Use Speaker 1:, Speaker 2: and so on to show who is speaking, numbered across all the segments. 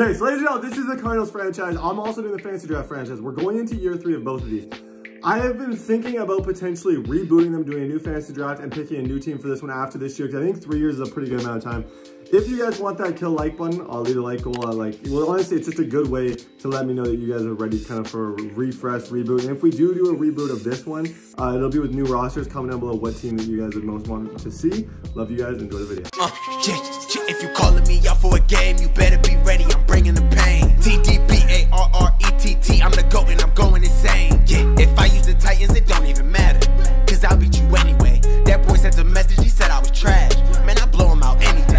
Speaker 1: Okay, so ladies and gentlemen, this is the Cardinals franchise. I'm also doing the fantasy draft franchise. We're going into year three of both of these. I have been thinking about potentially rebooting them, doing a new fantasy draft, and picking a new team for this one after this year, because I think three years is a pretty good amount of time. If you guys want that kill like button, I'll leave a like goal. I like, well, honestly, it's just a good way to let me know that you guys are ready kind of for a refresh, reboot. And if we do do a reboot of this one, uh, it'll be with new rosters. Comment down below what team that you guys would most want to see. Love you guys. Enjoy the video. Uh, if you're calling me out for a game, you better be ready. I'm bringing the pain. T-D-B-A-R-R-E-T-T. I'm the GOAT and I'm going insane. Yeah, if I use the Titans, it don't even matter. Cause I'll beat you anyway. That boy sent a message, he said I was trash. Man, I blow him out anything.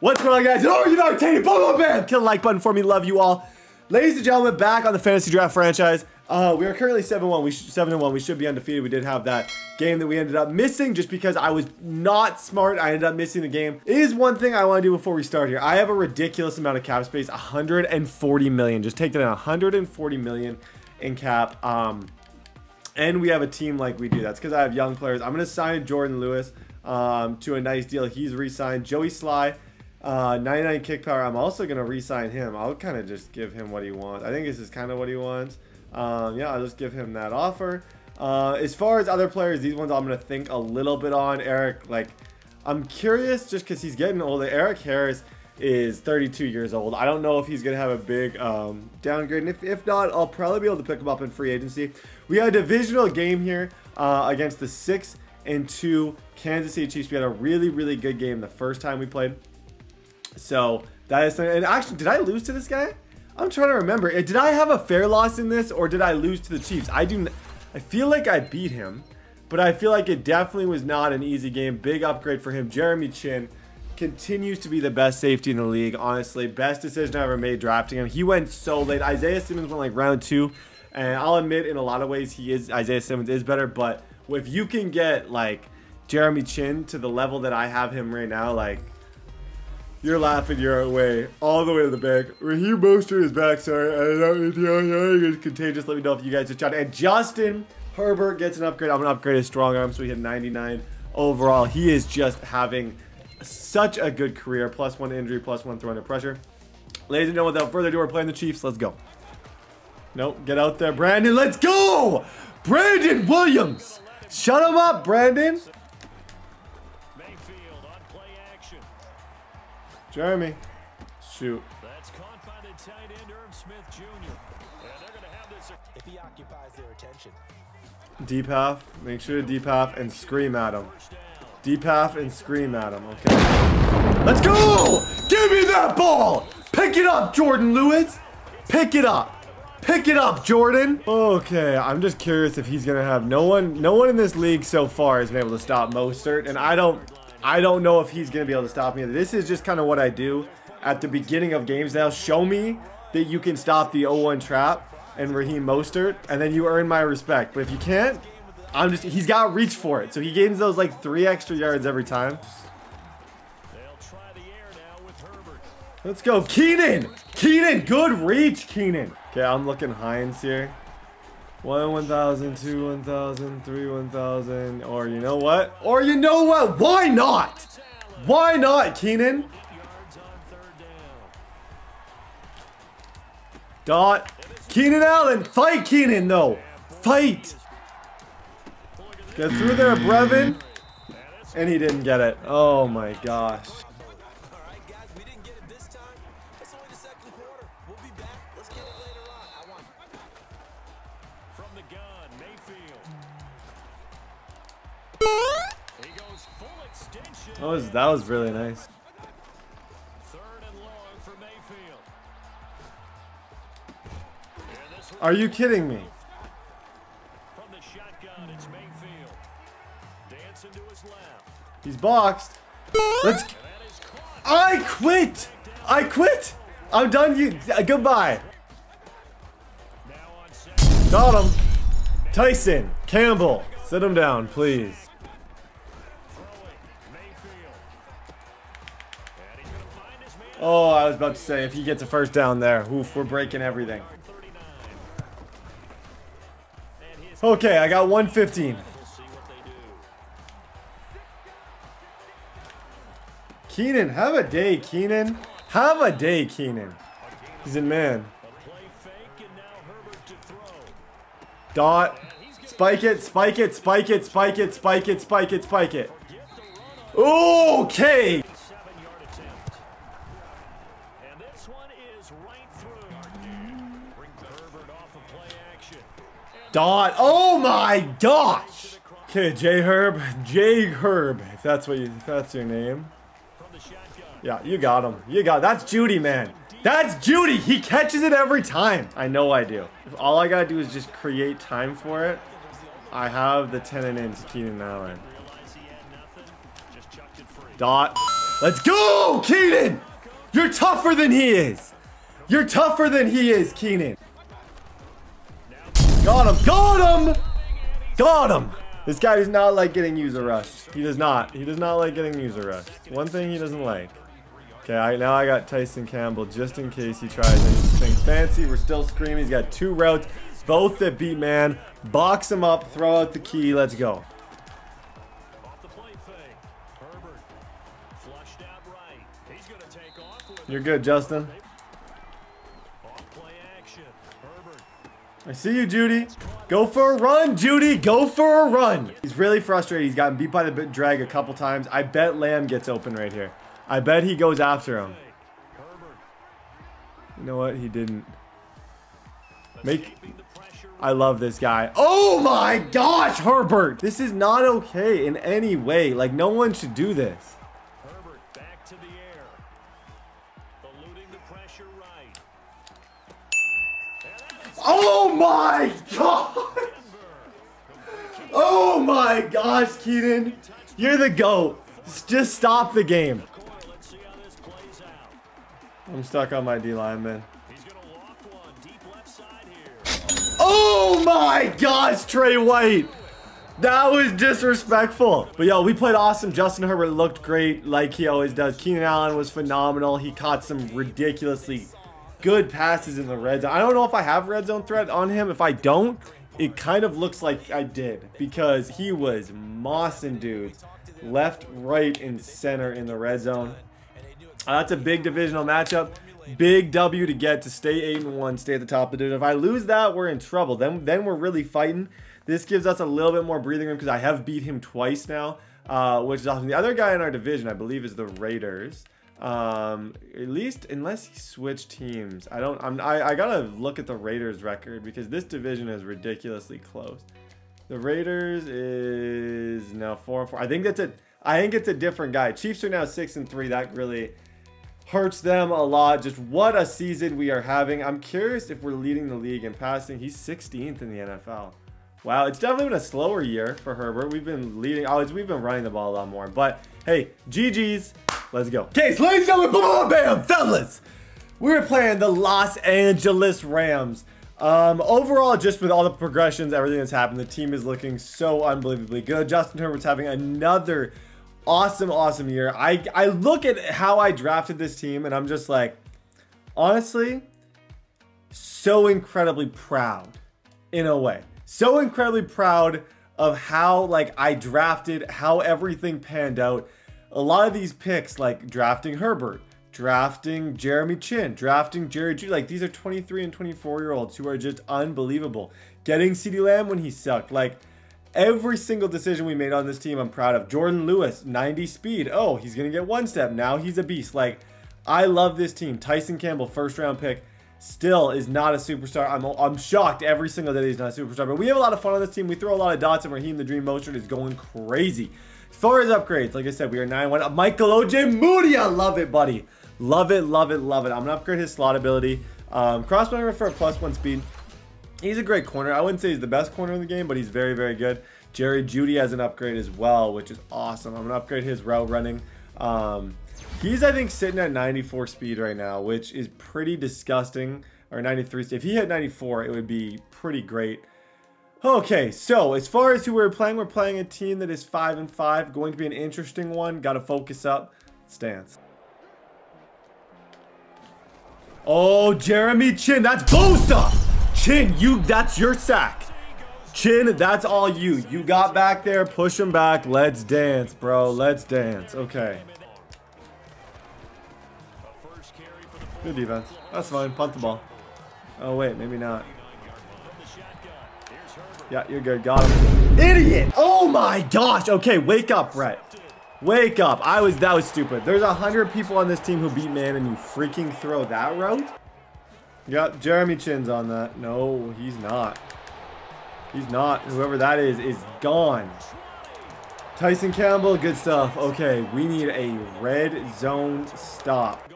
Speaker 1: What's going on, guys? Oh, you know, Tate, boom, boom, bam. Kill the like button for me. Love you all. Ladies and gentlemen, back on the Fantasy Draft franchise. Uh, we are currently 7-1. We 7-1. We should be undefeated. We did have that game that we ended up missing just because I was not smart. I ended up missing the game. It is one thing I want to do before we start here. I have a ridiculous amount of cap space. 140 million. Just take that in, 140 million in cap. Um, and we have a team like we do. That's because I have young players. I'm going to sign Jourdan Lewis um, to a nice deal. He's re-signed. Joey Slye, uh, 99 kick power. I'm also going to re-sign him. I'll kind of just give him what he wants. I think this is kind of what he wants. Um, yeah, I'll just give him that offer. Uh, as far as other players, these ones I'm going to think a little bit on. Eric, like, I'm curious just because he's getting older. Eric Harris is 32 years old. I don't know if he's going to have a big um, downgrade. And if, if not, I'll probably be able to pick him up in free agency. We had a divisional game here uh, against the 6 and 2 Kansas City Chiefs. We had a really, really good game the first time we played. So that is, and actually, did I lose to this guy? I'm trying to remember. Uh, did I have a fair loss in this or did I lose to the Chiefs? I do. I feel like I beat him, but I feel like it definitely was not an easy game. Big upgrade for him. Jeremy Chinn continues to be the best safety in the league. Honestly, best decision I ever made drafting him. He went so late. Isaiah Simmons went like round two, and I'll admit in a lot of ways he is Isaiah Simmons is better. But if you can get like Jeremy Chinn to the level that I have him right now, like you're laughing your way all the way to the bank. Raheem Mostert is back. Sorry, I know it's contagious. Let me know if you guys just shot. And Justin Herbert gets an upgrade. I'm gonna upgrade his strong arm, so he hit 99 overall. He is just having such a good career. Plus one injury, plus one throw under pressure. Ladies and gentlemen, without further ado, we're playing the Chiefs. Let's go. Nope, get out there, Brandon. Let's go! Brandon Williams! Shut him up, Brandon! Jeremy. Shoot. That's caught by the tight end, Irv Smith Jr. Yeah, they're going to have this if he occupies their attention. Deep half. Make sure to deep half and scream at him. Deep half and scream at him, okay? Let's go! Give me that ball! Pick it up, Jourdan Lewis! Pick it up! Pick it up, Jourdan! Okay, I'm just curious if he's gonna have no one no one in this league so far has been able to stop Mostert, and I don't I don't know if he's going to be able to stop me. This is just kind of what I do at the beginning of games now. Show me that you can stop the 0-1 trap and Raheem Mostert, and then you earn my respect. But if you can't, I'm just, he's got reach for it. So he gains those like three extra yards every time. Let's go. Keenan! Keenan! Good reach, Keenan! Okay, I'm looking Hines here. 1, 1,000, 2, 1,000, 3, 1,000. Or you know what? Or you know what? Why not? Why not, Keenan? Dot. Keenan Allen. Fight, Keenan, though. Fight. Get through there, Brevin. And he didn't get it. Oh, my gosh. That was that was really nice. Are you kidding me? He's boxed. Let's. I quit. I quit. I'm done. You uh, goodbye. Got him. Tyson Campbell, sit him down, please. Oh, I was about to say, if he gets a first down there, oof, we're breaking everything. Okay, I got 115. Keenan, have a day, Keenan. Have a day, Keenan. He's in man. Dot. Spike it, spike it, spike it, spike it, spike it, spike it, spike it. Okay. Dot. Oh my gosh. Okay, J Herb. J Herb, if that's what you if that's your name. Yeah, you got him. You got that's Jeudy, man. That's Jeudy. He catches it every time. I know I do. If all I gotta do is just create time for it, I have the 10 and in to Keenan Allen. Dot. Let's go, Keenan! You're tougher than he is. You're tougher than he is, Keenan. Got him. Got him. Got him. This guy does not like getting user rushed. He does not. He does not like getting user rushed. One thing he doesn't like. Okay, I, now I got Tyson Campbell just in case he tries anything fancy. We're still screaming. He's got two routes, both that beat man. Box him up, throw out the key. Let's go. You're good, Justin. I see you, Jeudy. Go for a run, Jeudy. Go for a run. He's really frustrated. He's gotten beat by the drag a couple times. I bet Lamb gets open right here. I bet he goes after him. You know what? He didn't. Make. I love this guy. Oh my gosh, Herbert. This is not okay in any way. Like, no one should do this. Oh my god! Oh my gosh, Keenan. You're the GOAT. Just stop the game. I'm stuck on my D-line, man. Oh my gosh, Trey White. That was disrespectful. But yo, we played awesome. Justin Herbert looked great like he always does. Keenan Allen was phenomenal. He caught some ridiculously good passes in the red zone. I don't know if I have red zone threat on him. If I don't, it kind of looks like I did because he was mossing dudes left, right, and center in the red zone. Uh, that's a big divisional matchup. Big W to get to stay 8 and 1, stay at the top of the division. If I lose that, we're in trouble. Then, then we're really fighting. This gives us a little bit more breathing room because I have beat him twice now, uh, which is awesome. The other guy in our division, I believe, is the Raiders. Um, at least unless he switched teams, I don't. I'm. I, I gotta look at the Raiders record because this division is ridiculously close. The Raiders is now four and four. I think that's a. I think it's a different guy. Chiefs are now six and three. That really hurts them a lot. Just what a season we are having. I'm curious if we're leading the league in passing. He's 16th in the NFL. Wow, it's definitely been a slower year for Herbert. We've been leading. Oh, we've been running the ball a lot more. But hey, GG's. Let's go. Okay, so ladies and gentlemen, boom, bam, fellas. We're playing the Los Angeles Rams. Um, overall, just with all the progressions, everything that's happened, the team is looking so unbelievably good. Justin Herbert's having another awesome, awesome year. I, I look at how I drafted this team and I'm just like, honestly, so incredibly proud in a way. So incredibly proud of how like I drafted, how everything panned out a lot of these picks, like drafting Herbert, drafting Jeremy Chinn, drafting Jerry Jeudy, like these are 23 and 24 year olds who are just unbelievable. Getting CeeDee Lamb when he sucked, like every single decision we made on this team, I'm proud of. Jourdan Lewis, 90 speed. Oh, he's gonna get one step. Now he's a beast. Like I love this team. Tyson Campbell, first round pick still is not a superstar. I'm, I'm shocked every single day he's not a superstar. But we have a lot of fun on this team. We throw a lot of dots, and Raheem the Dream Mostert is going crazy. Far upgrades, like I said, we are 9-1. Michael Ojemudia, I love it, buddy. Love it, love it, love it. I'm going to upgrade his slot ability. Um, Crossbody for a plus one speed. He's a great corner. I wouldn't say he's the best corner in the game, but he's very, very good. Jerry Jeudy has an upgrade as well, which is awesome. I'm going to upgrade his route running. Um, he's, I think, sitting at 94 speed right now, which is pretty disgusting. Or 93. If he had 94, it would be pretty great. Okay, so as far as who we're playing, we're playing a team that is 5 and 5. Going to be an interesting one. Got to focus up. Stance. Oh, Jeremy Chinn. That's Bosa. Chinn, you, that's your sack. Chinn, that's all you. You got back there. Push him back. Let's dance, bro. Let's dance. Okay. Good defense. That's fine. Punt the ball. Oh, wait. Maybe not. Yeah, you're good. Got him. Idiot! Oh my gosh! Okay, wake up, Brett. Wake up. I was, that was stupid. There's a hundred people on this team who beat man and you freaking throw that route? Yep, Jeremy Chinn's on that. No, he's not. He's not. Whoever that is, is gone. Tyson Campbell, good stuff. Okay, we need a red zone stop.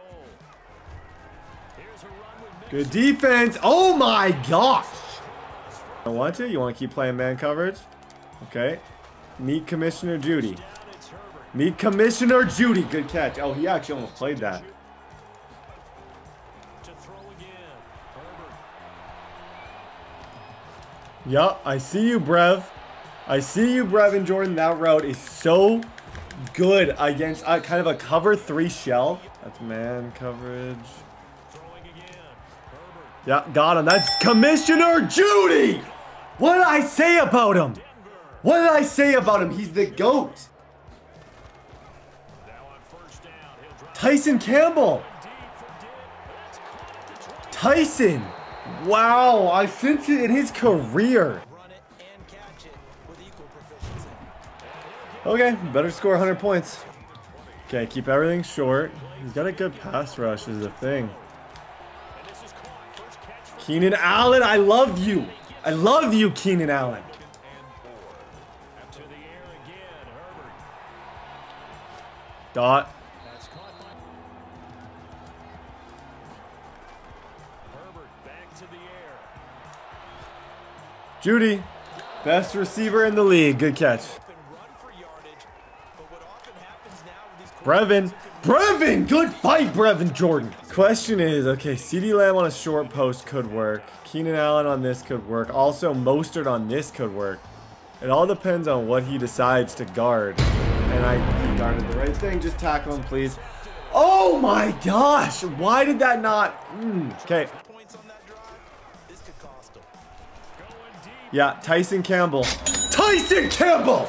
Speaker 1: Good defense. Oh my gosh. I want to? You want to keep playing man coverage? Okay. Meet Commissioner Jeudy. Meet Commissioner Jeudy. Good catch. Oh, he actually almost played that. Yup, I see you, Brev. I see you, Brevin Jordan. That route is so good against uh, kind of a cover three shell. That's man coverage. Yeah, got him. That's Commissioner Jeudy! What did I say about him? What did I say about him? He's the GOAT. Tyson Campbell. Tyson. Wow, I think it in his career. Okay, better score 100 points. Okay, keep everything short. He's got a good pass rush is the thing. Keenan Allen, I love you. I love you, Keenan Allen. Dot. Jeudy, best receiver in the league. Good catch. Brevin. Brevin! Good fight, Brevin Jordan. Question is, okay, CeeDee Lamb on a short post could work. Keenan Allen on this could work. Also, Mostert on this could work. It all depends on what he decides to guard. And I he guarded the right thing. Just tackle him, please. Oh my gosh! Why did that not... Mm, okay. Yeah, Tyson Campbell. Tyson Campbell!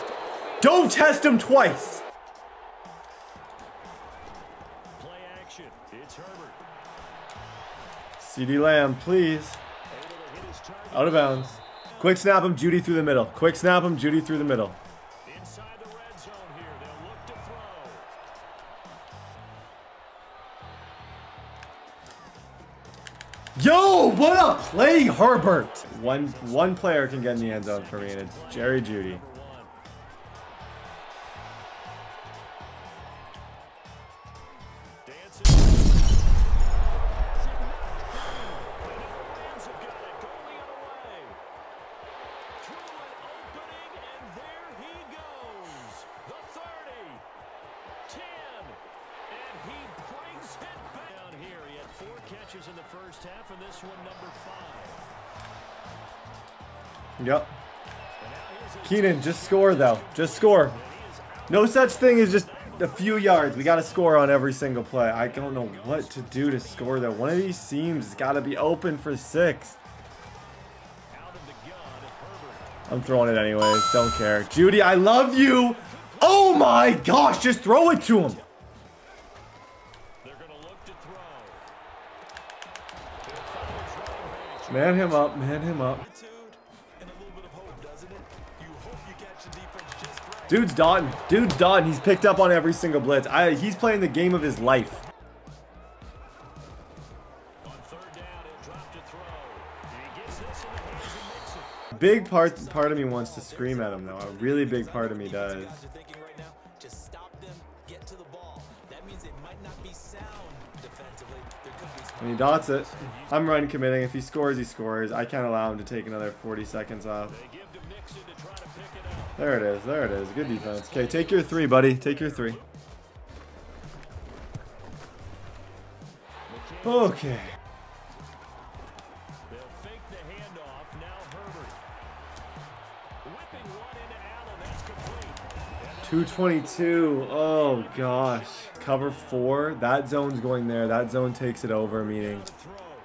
Speaker 1: Don't test him twice! CeeDee Lamb, please. Out of bounds. Quick snap him, Jeudy through the middle. Quick snap him, Jeudy through the middle. Yo, what a play, Herbert! One one player can get in the end zone for me, and it's Jerry Jeudy. Keenan, just score though. Just score. No such thing as just a few yards. We got to score on every single play. I don't know what to do to score though. One of these seams has got to be open for six. I'm throwing it anyways. Don't care. Jeudy, I love you. Oh my gosh, just throw it to him. Man him up, man him up. Dude's done. Dude's done. He's picked up on every single blitz. I, he's playing the game of his life. Big part part of me wants to scream at him though. A really big part of me does. And he dots it. I'm run committing. If he scores, he scores. I can't allow him to take another 40 seconds off. There it is. There it is. Good defense. Okay, take your three, buddy. Take your three. Okay. 222. Oh, gosh. Cover four. That zone's going there. That zone takes it over, meaning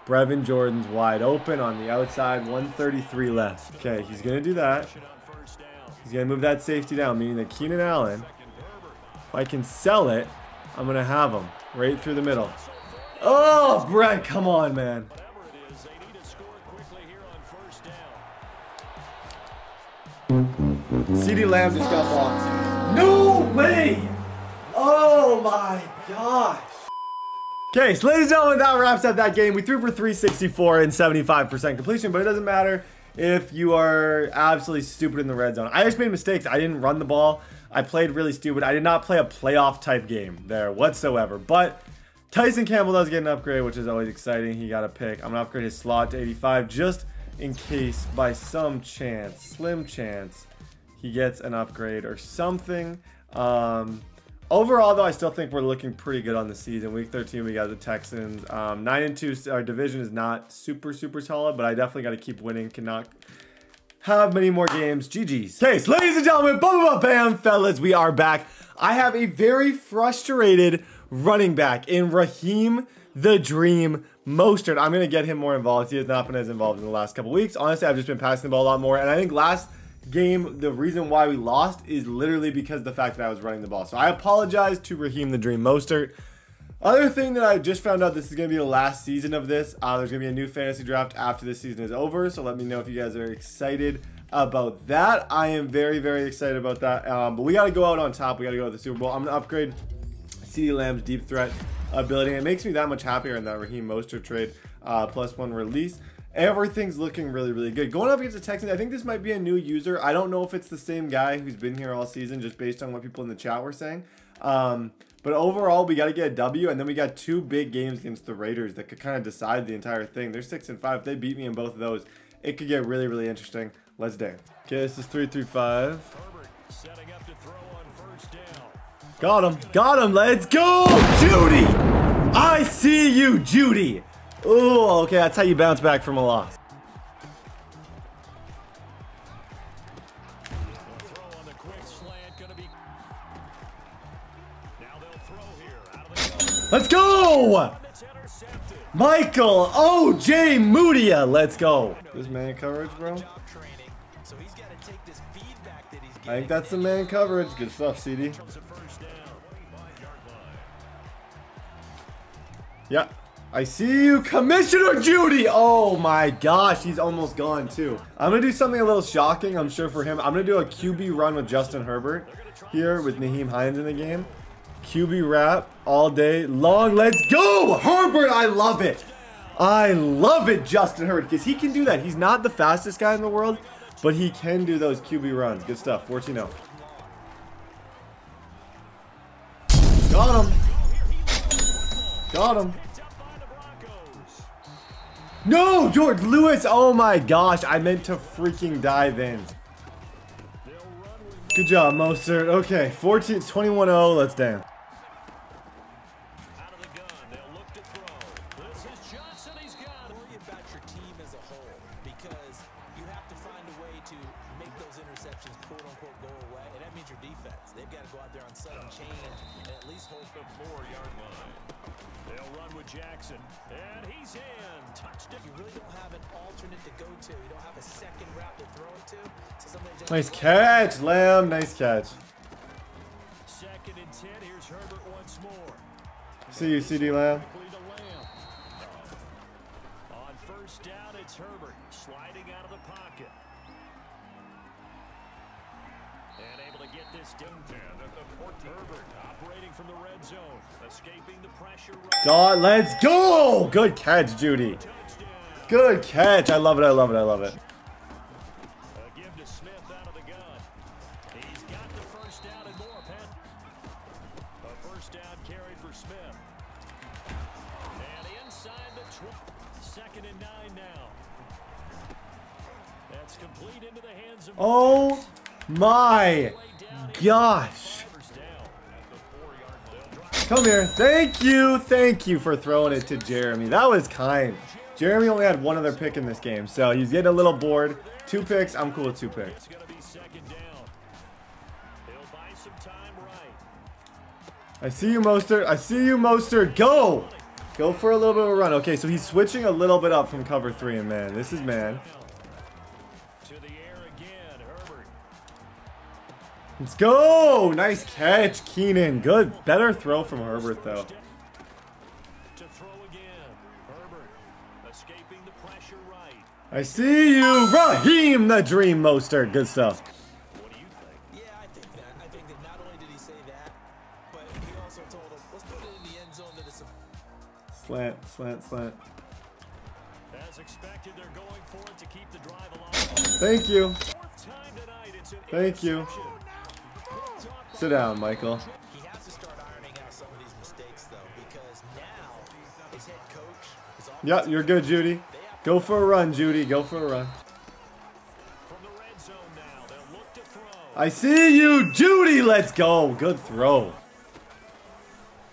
Speaker 1: Brevin Jordan's wide open on the outside. 133 left. Okay, he's going to do that. He's going to move that safety down, meaning that Keenan Allen, if I can sell it, I'm going to have him right through the middle. Oh, Brett, come on, man. CeeDee Lamb just got blocked. No way! Oh my gosh. Okay, so ladies and gentlemen, that wraps up that game. We threw for 364 and 75% completion, but it doesn't matter if you are absolutely stupid in the red zone. I just made mistakes. I didn't run the ball. I played really stupid. I did not play a playoff type game there whatsoever. But Tyson Campbell does get an upgrade, which is always exciting. He got a pick. I'm going to upgrade his slot to 85 just in case by some chance, slim chance, he gets an upgrade or something. Um, Overall, though, I still think we're looking pretty good on the season. Week 13, we got the Texans. Um, 9 and 2, our division is not super, super solid, but I definitely got to keep winning. Cannot have many more games. GG's. So ladies and gentlemen, bam, bam, bam, fellas, we are back. I have a very frustrated running back in Raheem the Dream Mostert. I'm going to get him more involved. He has not been as involved in the last couple weeks. Honestly, I've just been passing the ball a lot more, and I think last game, the reason why we lost is literally because the fact that I was running the ball. So I apologize to Raheem the Dream Mostert. Other thing that I just found out, this is going to be the last season of this. Uh, there's going to be a new fantasy draft after this season is over. So let me know if you guys are excited about that. I am very, very excited about that. Um, but we got to go out on top. We got to go to the Super Bowl. I'm going to upgrade CeeDee Lamb's deep threat ability. It makes me that much happier in that Raheem Mostert trade uh, plus one release. Everything's looking really, really good. Going up against the Texans, I think this might be a new user. I don't know if it's the same guy who's been here all season, just based on what people in the chat were saying. Um, but overall, we got to get a W, and then we got two big games against the Raiders that could kind of decide the entire thing. They're six and five. If they beat me in both of those, it could get really, really interesting. Let's dance. Okay, this is three, three, five. Got him. Got him. Let's go, Jeudy. I see you, Jeudy. Oh, okay, that's how you bounce back from a loss. Let's go! Michael Ojemudia, let's go. This man coverage, bro. I think that's the man coverage. Good stuff, CeeDee. Yeah. I see you, Commissioner Jeudy! Oh my gosh, he's almost gone too. I'm gonna do something a little shocking, I'm sure for him. I'm gonna do a QB run with Justin Herbert here with Nyheim Hines in the game. QB wrap all day long. Let's go, Herbert. I love it. I love it, Justin Herbert, because he can do that. He's not the fastest guy in the world, but he can do those QB runs. Good stuff. 14-0. Got him. Got him. No, Jourdan Lewis. Oh my gosh. I meant to freaking dive in. Good job, Mostert. Okay, 14, 21-0. Let's dance. Nice catch, Lamb. Nice catch.
Speaker 2: Second and 10. Here's Herbert once more.
Speaker 1: See you, CeeDee Lamb.
Speaker 2: On first down, it's Herbert sliding out of the pocket. And able to get this down. Herbert operating from the red zone, escaping the pressure.
Speaker 1: God, let's go! Good catch, Jeudy. Good catch. I love it. I love it. I love it. Oh my gosh. Come here. Thank you. Thank you for throwing it to Jeremy. That was kind. Jeremy only had one other pick in this game, so he's getting a little bored. Two picks. I'm cool with two picks. I see you, Mostert. I see you, Mostert. Go! Go for a little bit of a run. Okay, so he's switching a little bit up from cover three, and man, this is man. Let's go! Nice catch, Keenan. Good. Better throw from Herbert, though. I see you, Raheem the Dream Mostert. Good stuff.
Speaker 3: What do you think?
Speaker 2: Yeah, I think that. I think that not only did he say that, but he also told him, let's put it in the end zone that it's a
Speaker 1: Slant, slant, slant.
Speaker 3: As expected, they're going for it to keep the drive alive.
Speaker 1: Thank you. Thank you. Sit down, Michael.
Speaker 2: He has to start ironing out some of these mistakes, though, because now his head coach is.
Speaker 1: Yep, you're good, Jeudy. Go for a run, Jeudy. Go for a run.
Speaker 3: From the red zone now, they'll look to throw.
Speaker 1: I see you, Jeudy. Let's go. Good throw.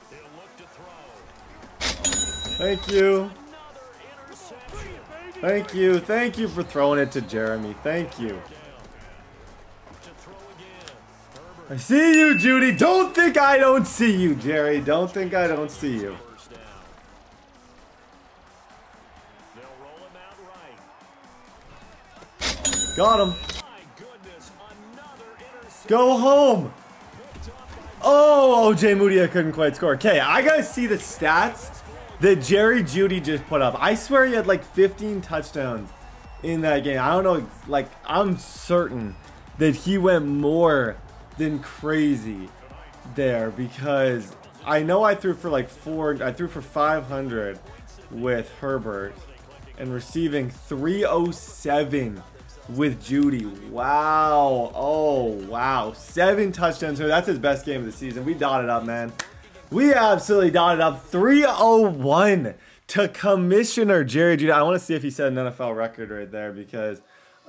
Speaker 3: They'll look to throw.
Speaker 1: Thank you. Thank you. Thank you for throwing it to Jeremy. Thank you. I see you, Jeudy. Don't think I don't see you, Jerry. Don't think I don't see you. Got him. Go home. Oh, Ojemudia, couldn't quite score. Okay, I gotta see the stats that Jerry Jeudy just put up. I swear he had like 15 touchdowns in that game. I don't know, like, I'm certain that he went more than crazy there because I know I threw for like four, I threw for 500 with Herbert and receiving 307 with Jeudy. Wow. Oh, wow. Seven touchdowns. That's his best game of the season. We dotted up, man. We absolutely dotted up 301 to Commissioner Jerry Jeudy. I want to see if he set an NFL record right there because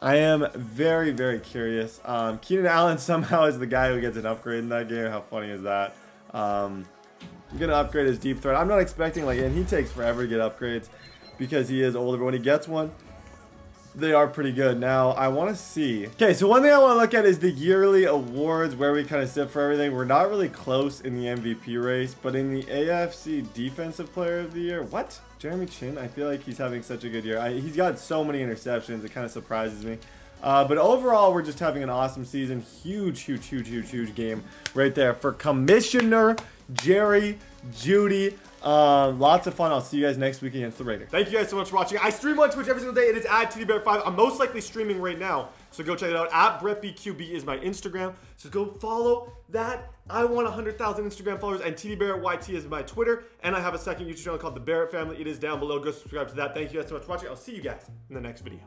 Speaker 1: I am very, very curious. Um, Keenan Allen somehow is the guy who gets an upgrade in that game. How funny is that? Um, I'm gonna upgrade his deep threat. I'm not expecting like, and he takes forever to get upgrades because he is older. But when he gets one, they are pretty good. Now, I want to see. Okay, so one thing I want to look at is the yearly awards where we kind of sit for everything. We're not really close in the MVP race, but in the AFC Defensive Player of the Year, what? Jeremy Chinn? I feel like he's having such a good year. I, he's got so many interceptions, it kind of surprises me. Uh, but overall, we're just having an awesome season. Huge, huge, huge, huge, huge game right there for Commissioner Jerry Jeudy. Um, lots of fun. I'll see you guys next week against the Raiders. Thank you guys so much for watching. I stream on Twitch every single day. It is at TDBarrett5. I'm most likely streaming right now, so go check it out. At BrettBQB is my Instagram, so go follow that. I want 100,000 Instagram followers, and TDBarrettYT is my Twitter, and I have a second YouTube channel called The Barrett Family. It is down below. Go subscribe to that. Thank you guys so much for watching. I'll see you guys in the next video.